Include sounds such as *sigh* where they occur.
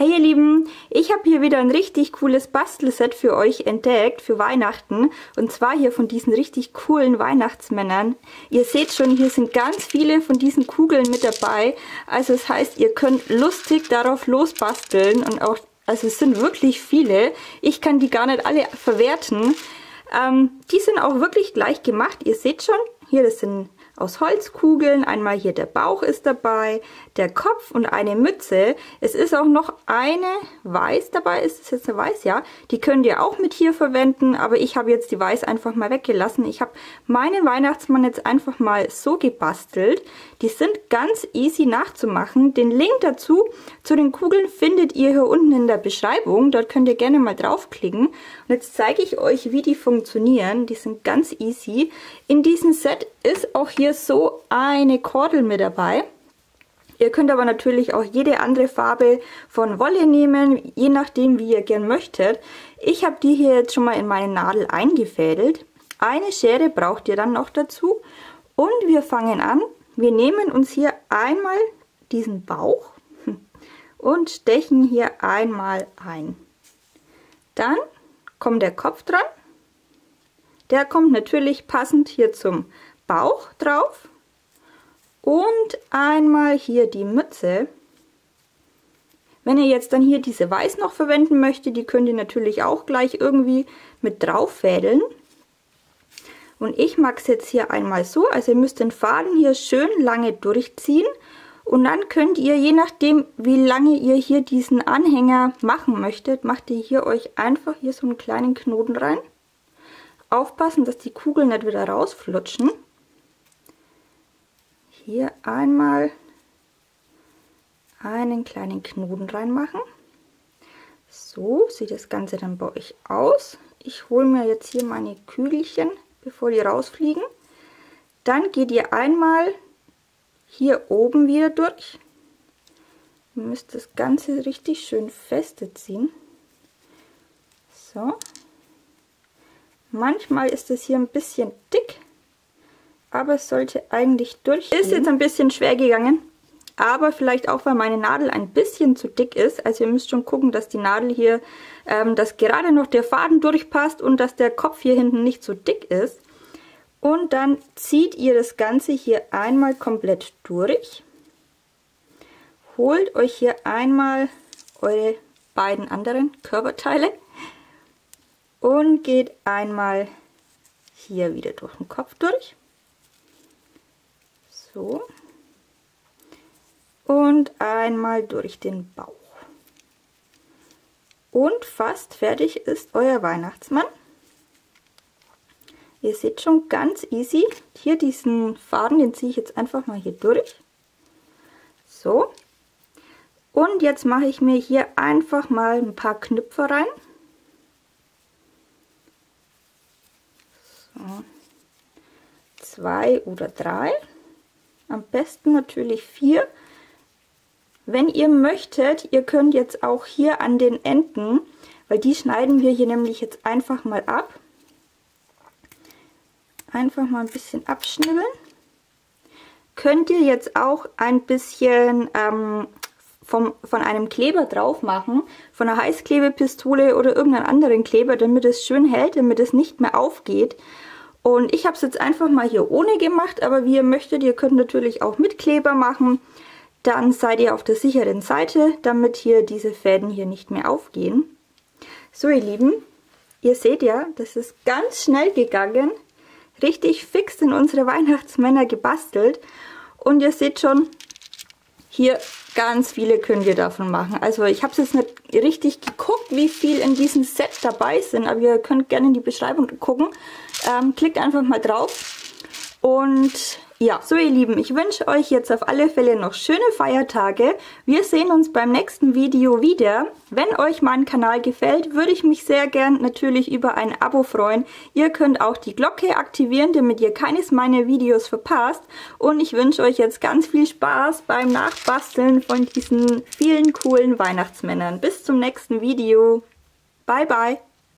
Hey ihr Lieben, ich habe hier wieder ein richtig cooles Bastelset für euch entdeckt für Weihnachten und zwar hier von diesen richtig coolen Weihnachtsmännern. Ihr seht schon, hier sind ganz viele von diesen Kugeln mit dabei, also das heißt, ihr könnt lustig darauf losbasteln und auch, also es sind wirklich viele, ich kann die gar nicht alle verwerten. Ähm, die sind auch wirklich gleich gemacht, ihr seht schon, hier das sind aus Holzkugeln. Einmal hier der Bauch ist dabei, der Kopf und eine Mütze. Es ist auch noch eine Weiß dabei. Ist es jetzt eine Weiß? Ja. Die könnt ihr auch mit hier verwenden, aber ich habe jetzt die Weiß einfach mal weggelassen. Ich habe meinen Weihnachtsmann jetzt einfach mal so gebastelt. Die sind ganz easy nachzumachen. Den Link dazu zu den Kugeln findet ihr hier unten in der Beschreibung. Dort könnt ihr gerne mal draufklicken. Und jetzt zeige ich euch, wie die funktionieren. Die sind ganz easy. In diesem Set ist auch hier so eine Kordel mit dabei. Ihr könnt aber natürlich auch jede andere Farbe von Wolle nehmen, je nachdem wie ihr gern möchtet. Ich habe die hier jetzt schon mal in meine Nadel eingefädelt. Eine Schere braucht ihr dann noch dazu. Und wir fangen an. Wir nehmen uns hier einmal diesen Bauch *laughs* und stechen hier einmal ein. Dann kommt der Kopf dran. Der kommt natürlich passend hier zum Bauch drauf. Und einmal hier die Mütze. Wenn ihr jetzt dann hier diese Weiß noch verwenden möchtet, die könnt ihr natürlich auch gleich irgendwie mit drauf fädeln. Und ich mag es jetzt hier einmal so, also ihr müsst den Faden hier schön lange durchziehen. Und dann könnt ihr, je nachdem wie lange ihr hier diesen Anhänger machen möchtet, macht ihr hier euch einfach hier so einen kleinen Knoten rein. Aufpassen, dass die Kugeln nicht wieder rausflutschen. Hier einmal einen kleinen Knoten reinmachen. So sieht das Ganze dann bei euch aus. Ich hole mir jetzt hier meine Kügelchen bevor die rausfliegen. Dann geht ihr einmal hier oben wieder durch. Ihr müsst das Ganze richtig schön feste ziehen. So. Manchmal ist es hier ein bisschen dick, aber es sollte eigentlich durch. Ist jetzt ein bisschen schwer gegangen, aber vielleicht auch, weil meine Nadel ein bisschen zu dick ist. Also ihr müsst schon gucken, dass die Nadel hier, ähm, dass gerade noch der Faden durchpasst und dass der Kopf hier hinten nicht so dick ist. Und dann zieht ihr das Ganze hier einmal komplett durch. Holt euch hier einmal eure beiden anderen Körperteile und geht einmal hier wieder durch den Kopf durch. So und einmal durch den Bauch. Und fast fertig ist euer Weihnachtsmann. Ihr seht schon ganz easy. Hier diesen Faden, den ziehe ich jetzt einfach mal hier durch. So. Und jetzt mache ich mir hier einfach mal ein paar Knüpfe rein. So. Zwei oder drei. Am besten natürlich vier. Wenn ihr möchtet, ihr könnt jetzt auch hier an den Enden, weil die schneiden wir hier nämlich jetzt einfach mal ab. Einfach mal ein bisschen abschnibbeln. Könnt ihr jetzt auch ein bisschen ähm, vom, von einem Kleber drauf machen, von einer Heißklebepistole oder irgendeinem anderen Kleber, damit es schön hält, damit es nicht mehr aufgeht. Und ich habe es jetzt einfach mal hier ohne gemacht, aber wie ihr möchtet, ihr könnt natürlich auch mit Kleber machen dann seid ihr auf der sicheren Seite, damit hier diese Fäden hier nicht mehr aufgehen. So ihr Lieben, ihr seht ja, das ist ganz schnell gegangen, richtig fix in unsere Weihnachtsmänner gebastelt und ihr seht schon, hier ganz viele könnt ihr davon machen. Also ich habe es jetzt nicht richtig geguckt, wie viel in diesem Set dabei sind, aber ihr könnt gerne in die Beschreibung gucken. Ähm, klickt einfach mal drauf und ja, so ihr Lieben, ich wünsche euch jetzt auf alle Fälle noch schöne Feiertage. Wir sehen uns beim nächsten Video wieder. Wenn euch mein Kanal gefällt, würde ich mich sehr gern natürlich über ein Abo freuen. Ihr könnt auch die Glocke aktivieren, damit ihr keines meiner Videos verpasst. Und ich wünsche euch jetzt ganz viel Spaß beim Nachbasteln von diesen vielen coolen Weihnachtsmännern. Bis zum nächsten Video. Bye, bye.